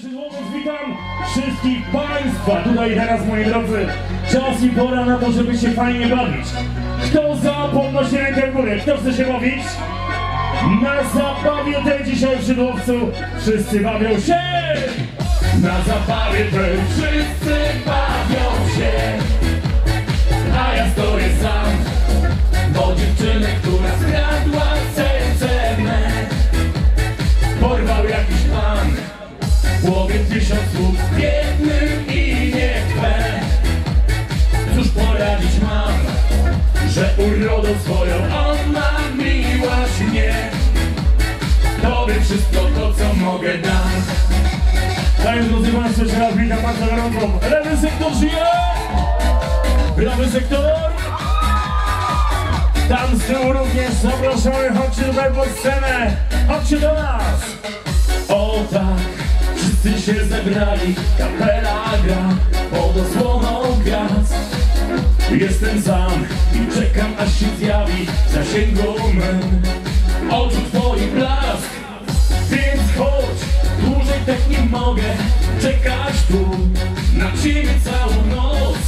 Szydłowiec, witam wszystkich Państwa tutaj teraz, moi drodzy. Czas i pora na to, żeby się fajnie bawić. Kto za podnosi rękę w górę? Kto chce się bawić? Na zabawie tej dzisiaj w Szydłowcu wszyscy bawią się! Na zabawie tej wszyscy bawią tysiąc słów w jednym i nie twe Cóż poradzić mam, że urodą swoją ona miłaś mnie? Tobie wszystko to, co mogę dać. Tak drodzy Państwo, jeszcze raz witam bardzo gorąco Lewy sektor żyje! Prawy sektor! Tam z tyłu również zapraszamy, chodźcie tutaj pod scenę, chodźcie do nas! O tak, wszyscy się zebrali, kapela gra, pod osłoną gwiazd. Jestem sam i czekam aż się zjawi w zasięgu oczu twoich blask. Więc chodź, dłużej tak nie mogę czekać tu na ciebie całą noc.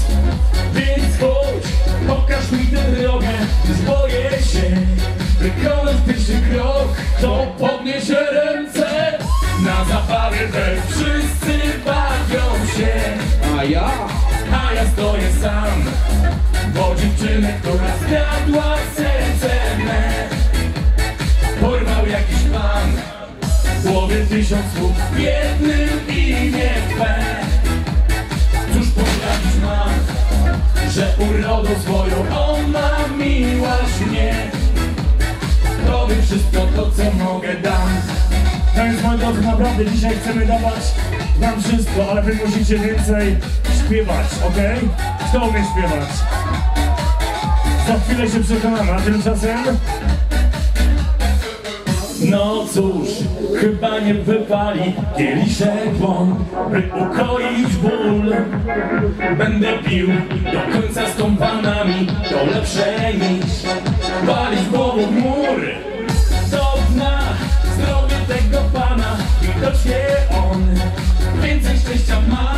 Więc chodź, pokaż mi tę drogę, gdyż boję się wykonać pierwszy krok, to podnieś ręce. Na zabawie też wszyscy bawią się, A ja? a ja stoję sam, bo dziewczynę, która skradła serce me, porwał jakiś pan, głowie tysiąc słów, w jednym imię twe. Cóż poradzić mam, że urodą swoją ona miłaś mnie. Tobie wszystko to, co mogę dam. Naprawdę dzisiaj chcemy dawać wam wszystko, ale wy musicie więcej śpiewać, ok? Kto umie śpiewać? Za chwilę się przekonamy, a tymczasem... No cóż, chyba nie wypali kieliszek won, by ukoić ból. Będę pił do końca z kompanami, to lepsze niż pana, widocznie on więcej szczęścia ma.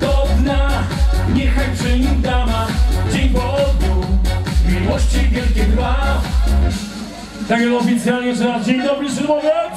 Do dna niechaj przy nim dama, dzień po miłości wielkie dwa. Tak oficjalnie raz dzień dobry Szydłowiec!